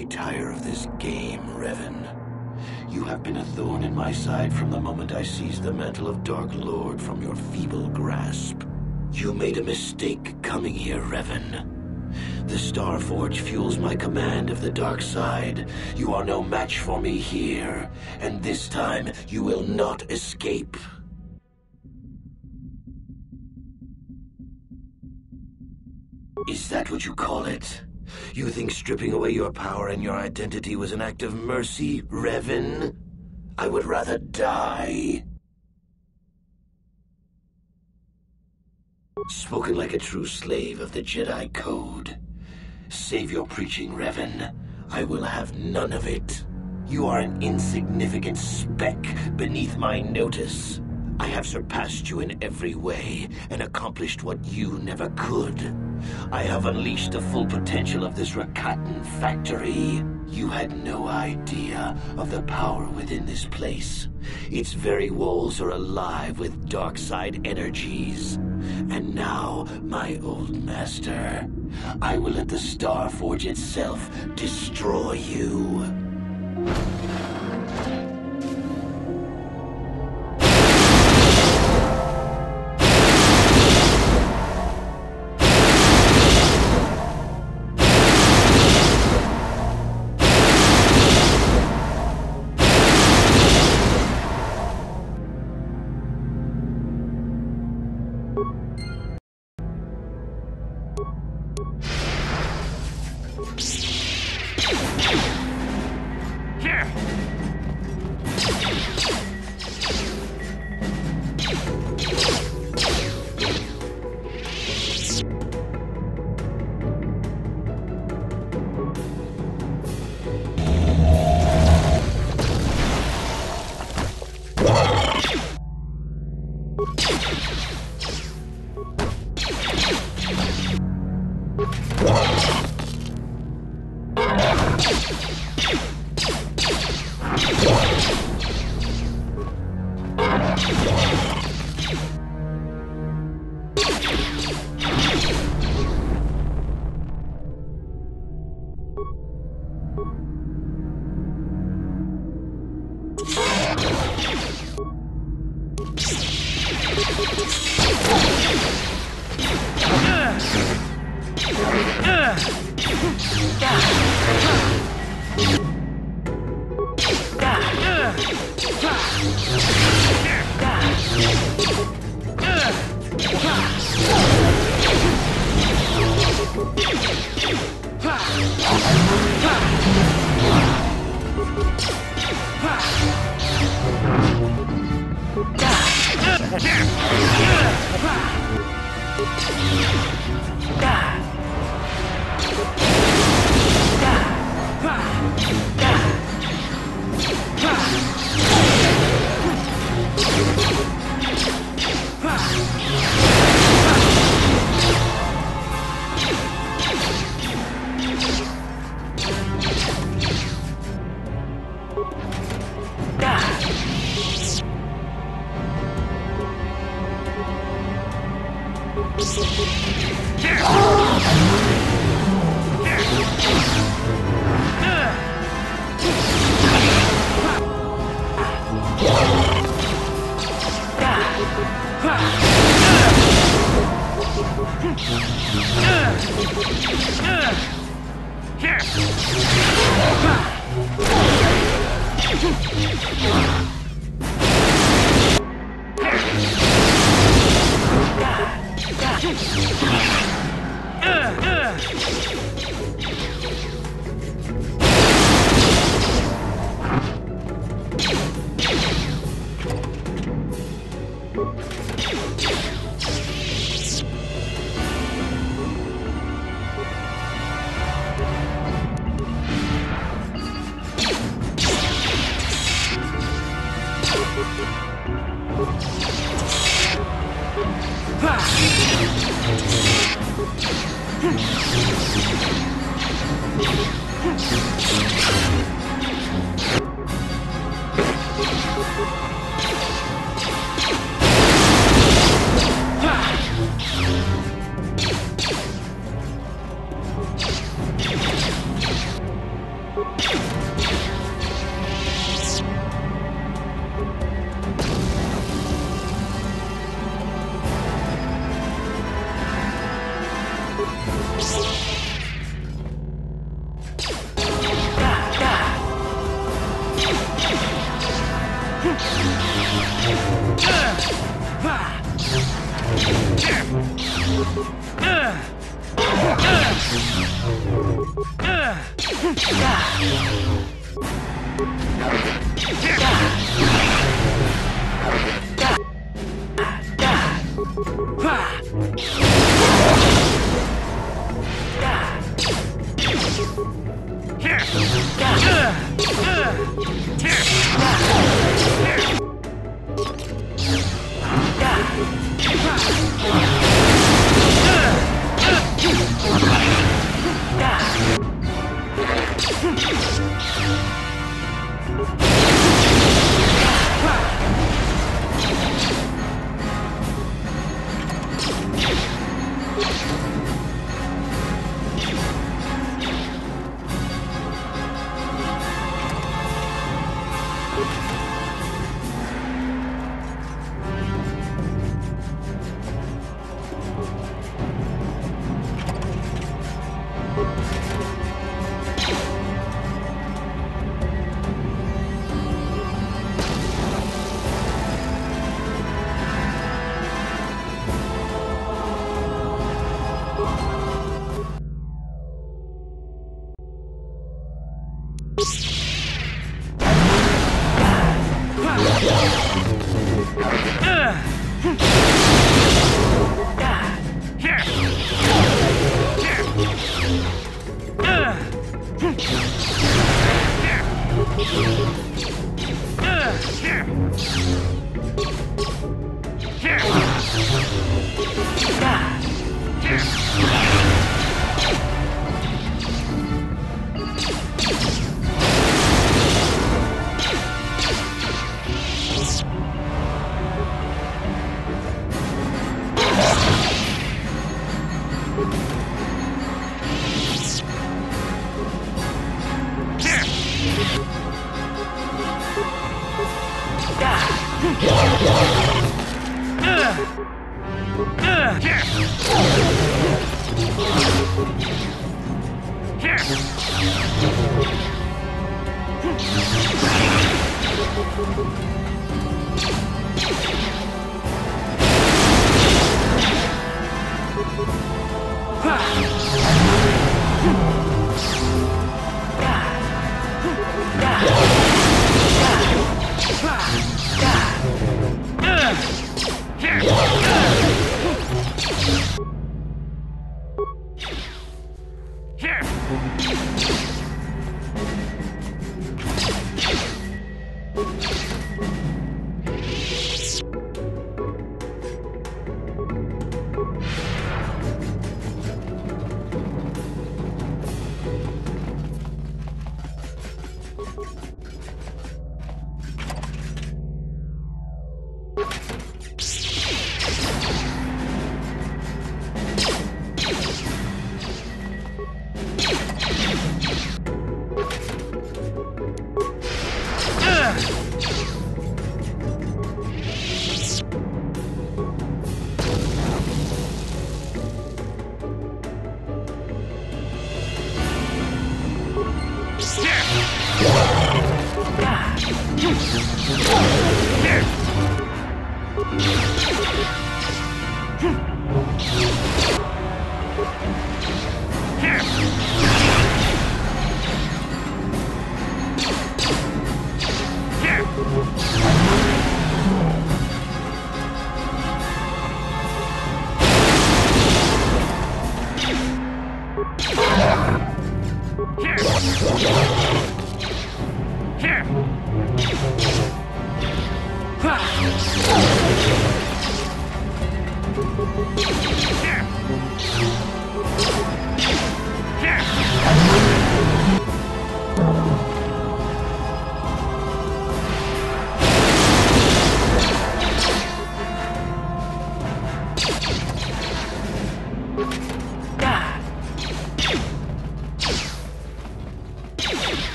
tire of this game, Revan. You have been a thorn in my side from the moment I seized the mantle of Dark Lord from your feeble grasp. You made a mistake coming here, Revan. The Star Forge fuels my command of the dark side. You are no match for me here, and this time you will not escape. Is that what you call it? You think stripping away your power and your identity was an act of mercy, Revan? I would rather die. Spoken like a true slave of the Jedi Code. Save your preaching, Revan. I will have none of it. You are an insignificant speck beneath my notice. I have surpassed you in every way and accomplished what you never could. I have unleashed the full potential of this Rakatan factory. You had no idea of the power within this place. Its very walls are alive with dark side energies. And now, my old master, I will let the Star Forge itself destroy you. Ha! Ah.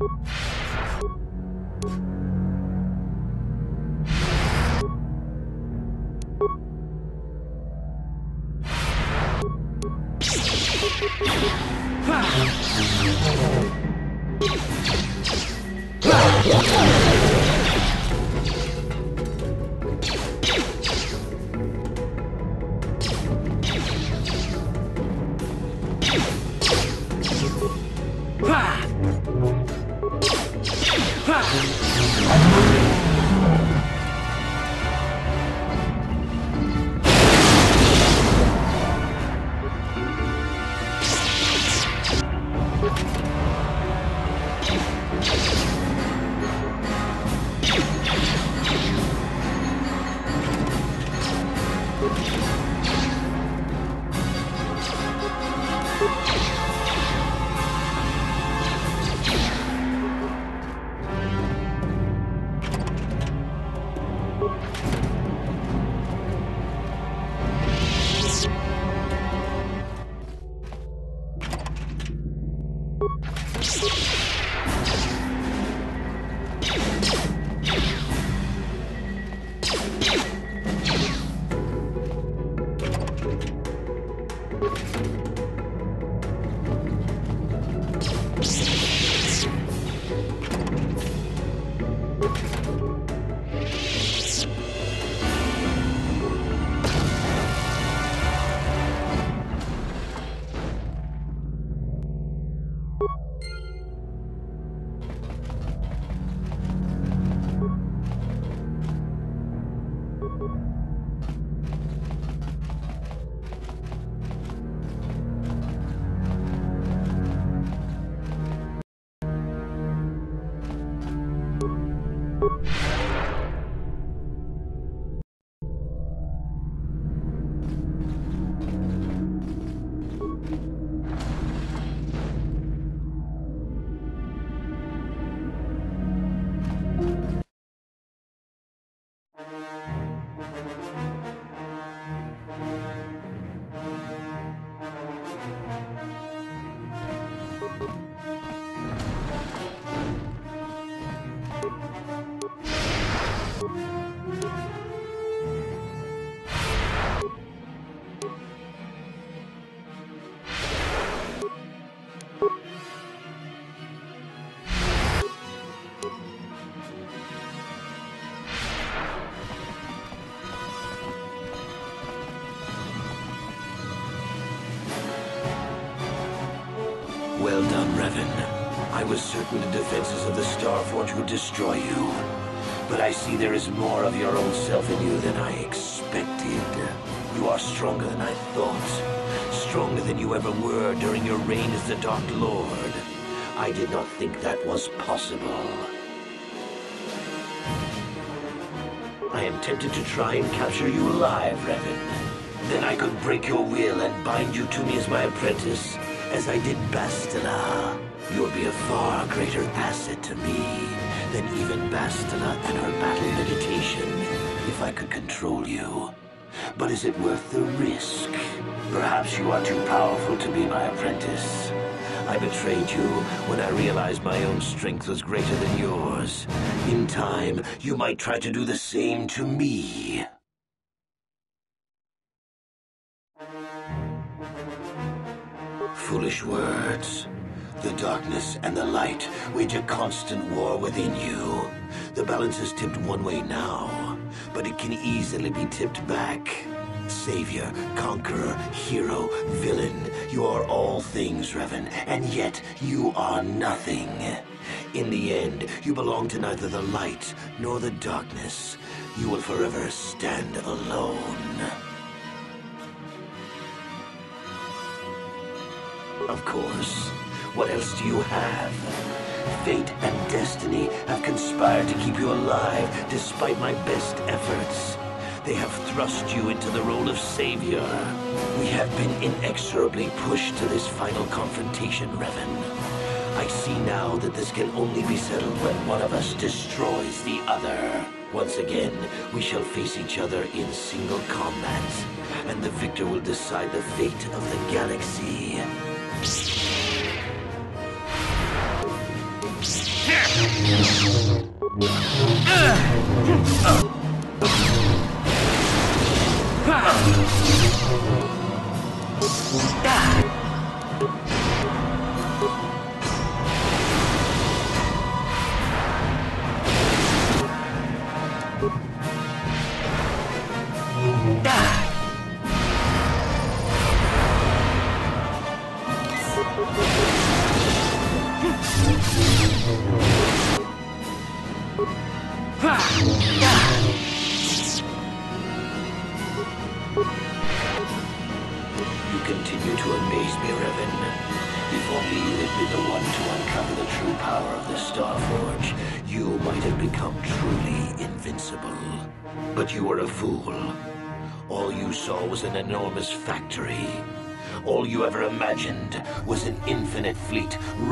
you Oh, Well I was certain the defenses of the Star Starforge would destroy you. But I see there is more of your own self in you than I expected. You are stronger than I thought. Stronger than you ever were during your reign as the Dark Lord. I did not think that was possible. I am tempted to try and capture you alive, Revan. Then I could break your will and bind you to me as my apprentice, as I did Bastila. You'll be a far greater asset to me than even Bastila and her battle meditation, if I could control you. But is it worth the risk? Perhaps you are too powerful to be my apprentice. I betrayed you when I realized my own strength was greater than yours. In time, you might try to do the same to me. Foolish words. The darkness and the light wage a constant war within you. The balance is tipped one way now, but it can easily be tipped back. Savior, conqueror, hero, villain, you are all things, Revan, and yet you are nothing. In the end, you belong to neither the light nor the darkness. You will forever stand alone. Of course. What else do you have? Fate and destiny have conspired to keep you alive despite my best efforts. They have thrust you into the role of savior. We have been inexorably pushed to this final confrontation, Revan. I see now that this can only be settled when one of us destroys the other. Once again, we shall face each other in single combat, and the victor will decide the fate of the galaxy. You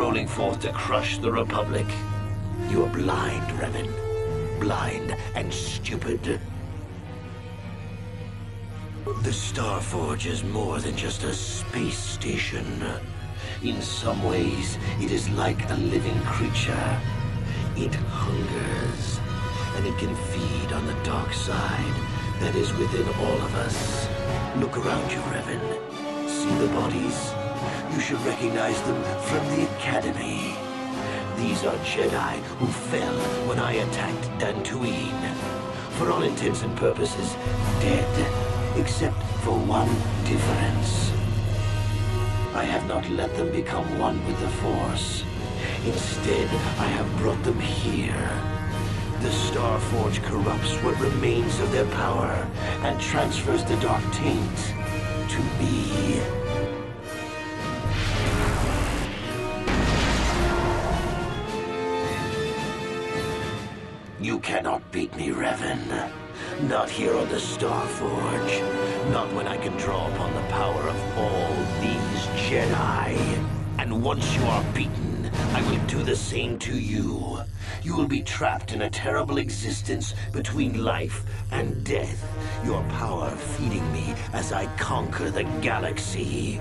rolling forth to crush the Republic. You are blind, Revan. Blind and stupid. The Starforge is more than just a space station. In some ways, it is like a living creature. It hungers, and it can feed on the dark side that is within all of us. Look around you, Revan. See the bodies? You should recognize them from the Academy. These are Jedi who fell when I attacked Dantooine. For all intents and purposes, dead except for one difference. I have not let them become one with the Force. Instead, I have brought them here. The Starforge corrupts what remains of their power and transfers the Dark Taint to me. Beat me, Revan. Not here on the Starforge. Not when I can draw upon the power of all these Jedi. And once you are beaten, I will do the same to you. You will be trapped in a terrible existence between life and death. Your power feeding me as I conquer the galaxy.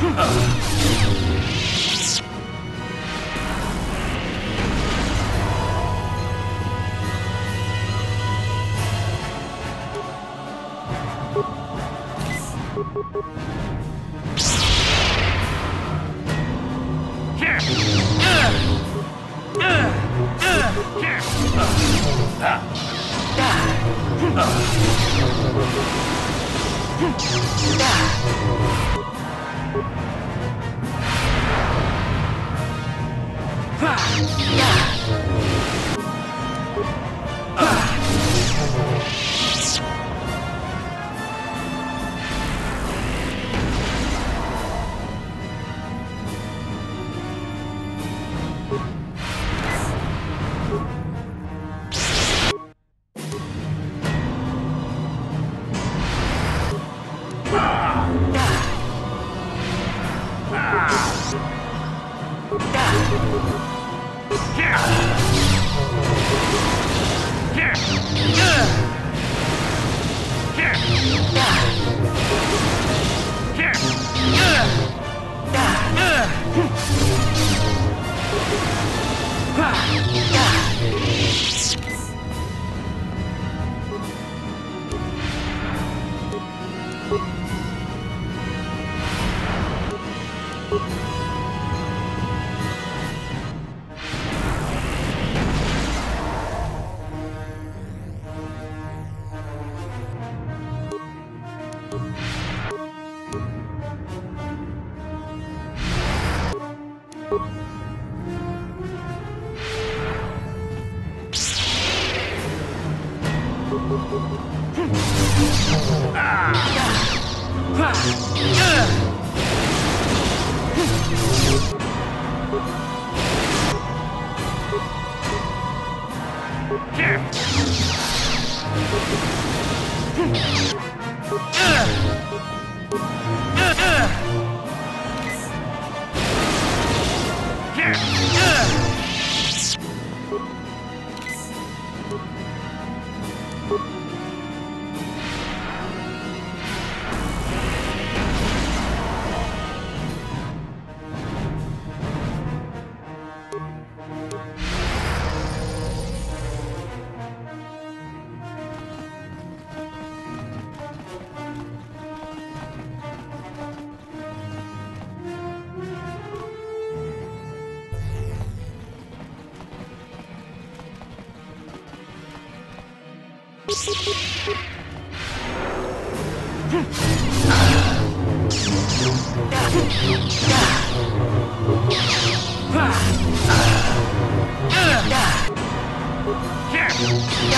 Ah! Ha! Here! Yeah.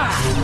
Ugh!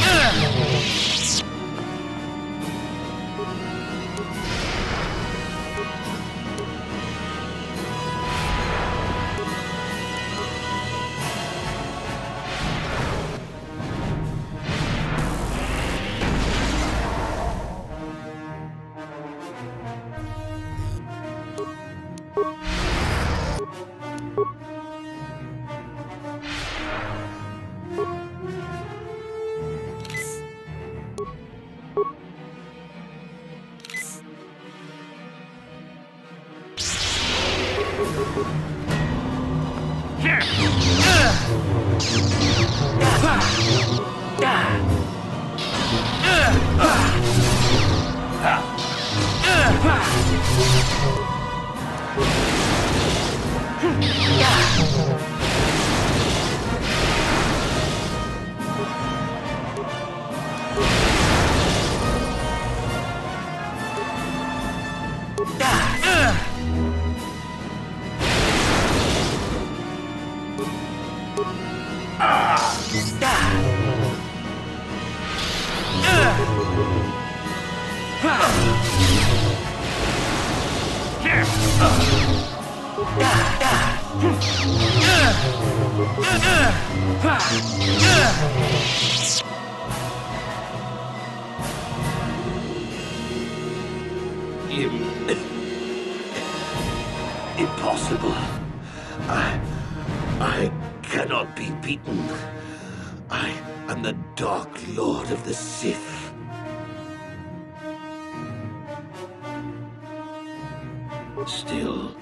Ah! Still.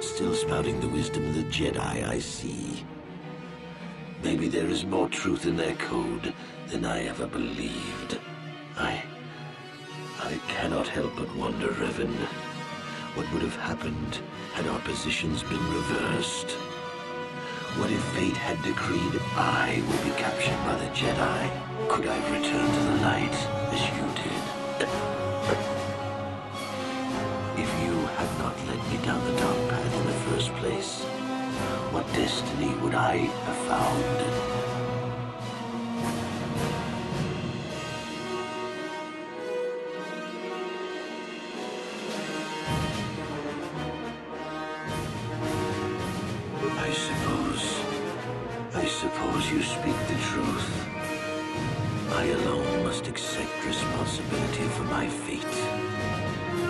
Still spouting the wisdom of the Jedi, I see. Maybe there is more truth in their code than I ever believed. I. I cannot help but wonder, Revan, what would have happened had our positions been reversed? What if fate had decreed I would be captured by the Jedi? Could I have returned to the light I have found? I suppose. I suppose you speak the truth. I alone must accept responsibility for my fate.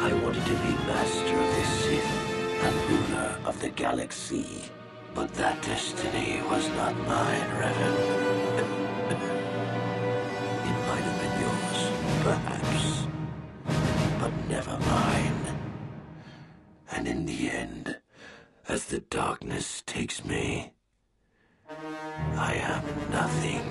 I wanted to be master of this Sith and ruler of the galaxy. But that destiny was not mine, Revan. it might have been yours, perhaps. But never mine. And in the end, as the darkness takes me, I am nothing.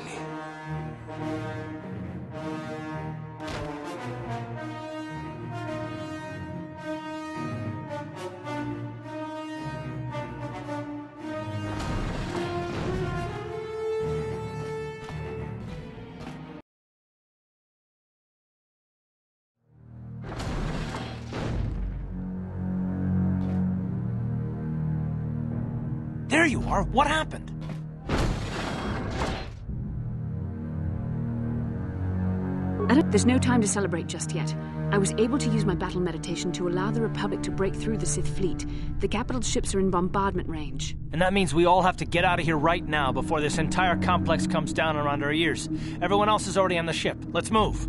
What happened? There's no time to celebrate just yet. I was able to use my battle meditation to allow the Republic to break through the Sith fleet. The capital ships are in bombardment range. And that means we all have to get out of here right now before this entire complex comes down around our ears. Everyone else is already on the ship. Let's move.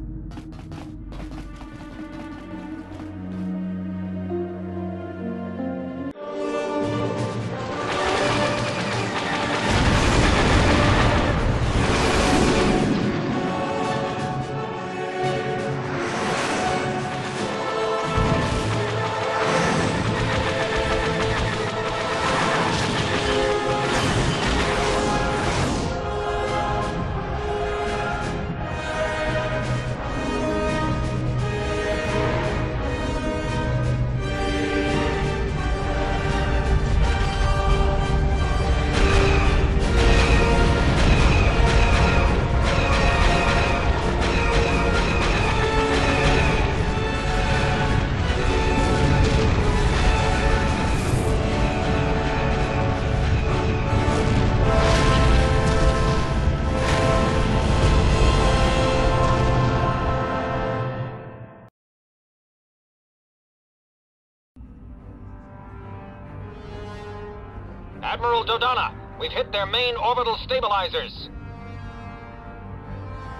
Admiral Dodonna, we've hit their main orbital stabilizers.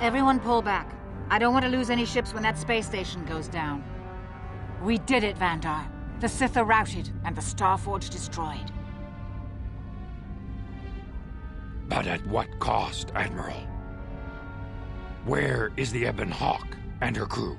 Everyone pull back. I don't want to lose any ships when that space station goes down. We did it, Vandar. The Sith are routed and the Starforge destroyed. But at what cost, Admiral? Where is the Ebon Hawk and her crew?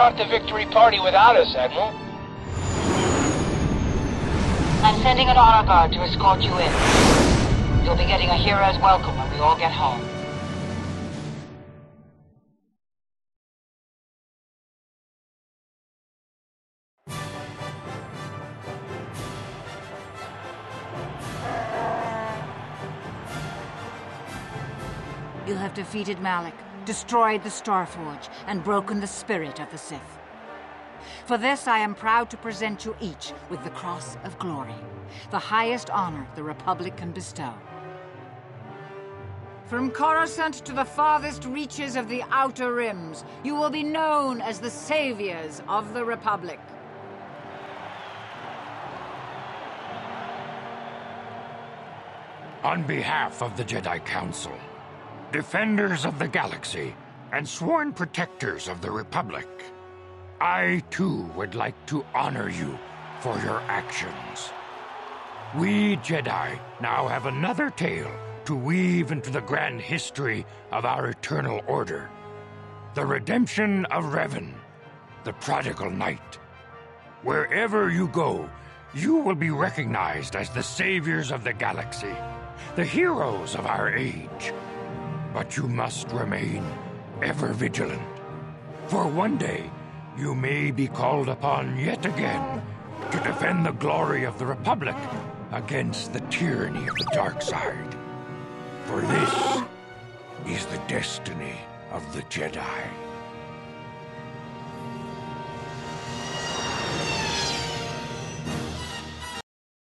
start the victory party without us, Admiral. I'm sending an honor guard to escort you in. You'll be getting a hero's welcome when we all get home. You'll have defeated Malak destroyed the Starforge, and broken the spirit of the Sith. For this, I am proud to present you each with the Cross of Glory, the highest honor the Republic can bestow. From Coruscant to the farthest reaches of the Outer Rims, you will be known as the saviors of the Republic. On behalf of the Jedi Council, defenders of the galaxy, and sworn protectors of the Republic, I too would like to honor you for your actions. We Jedi now have another tale to weave into the grand history of our eternal order. The redemption of Revan, the prodigal knight. Wherever you go, you will be recognized as the saviors of the galaxy, the heroes of our age. But you must remain ever vigilant. For one day, you may be called upon yet again to defend the glory of the Republic against the tyranny of the dark side. For this is the destiny of the Jedi.